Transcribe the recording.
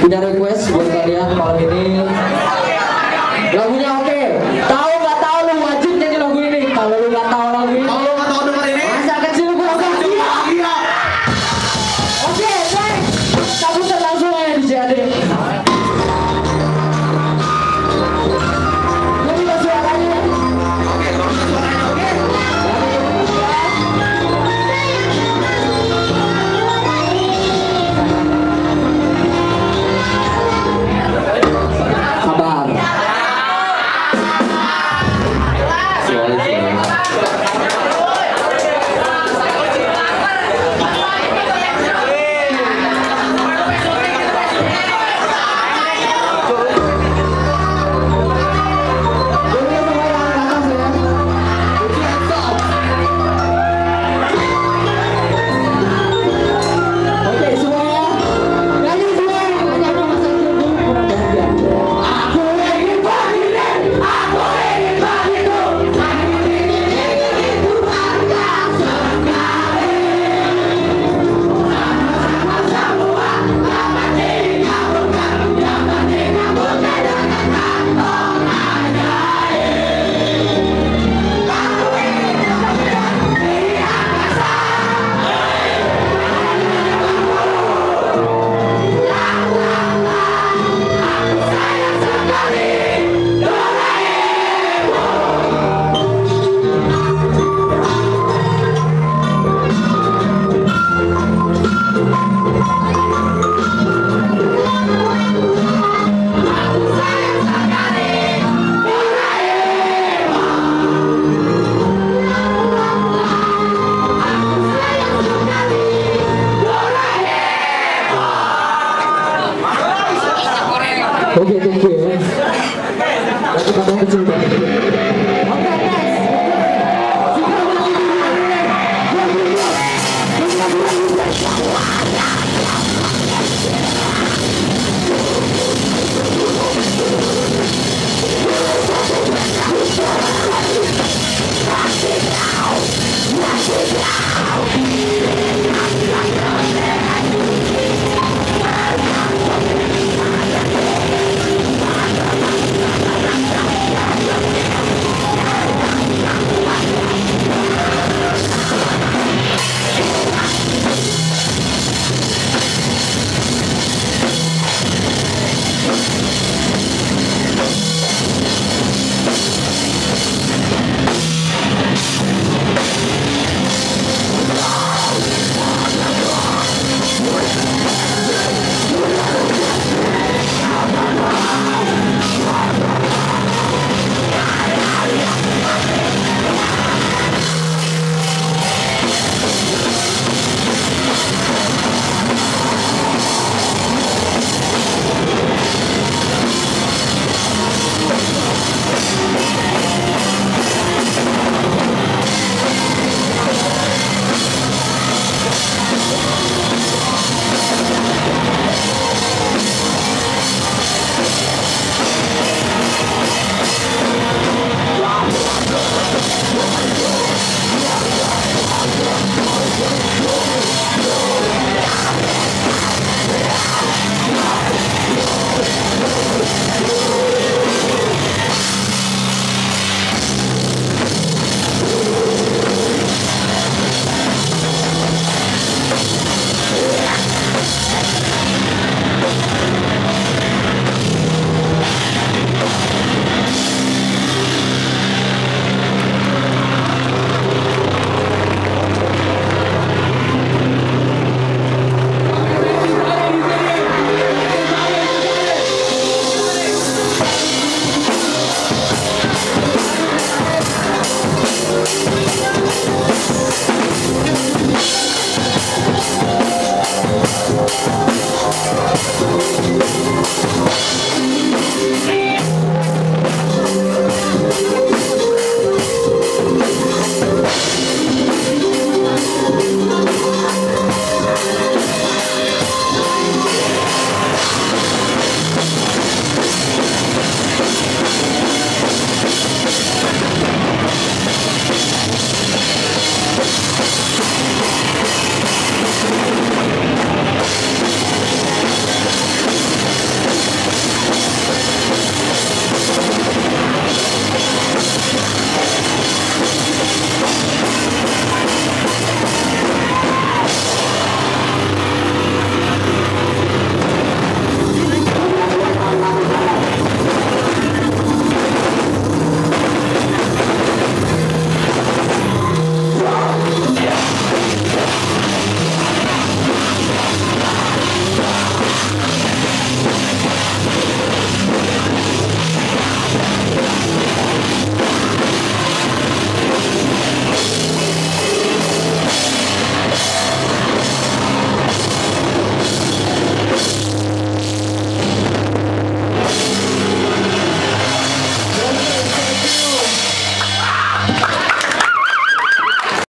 punya request buat kalian malam ini.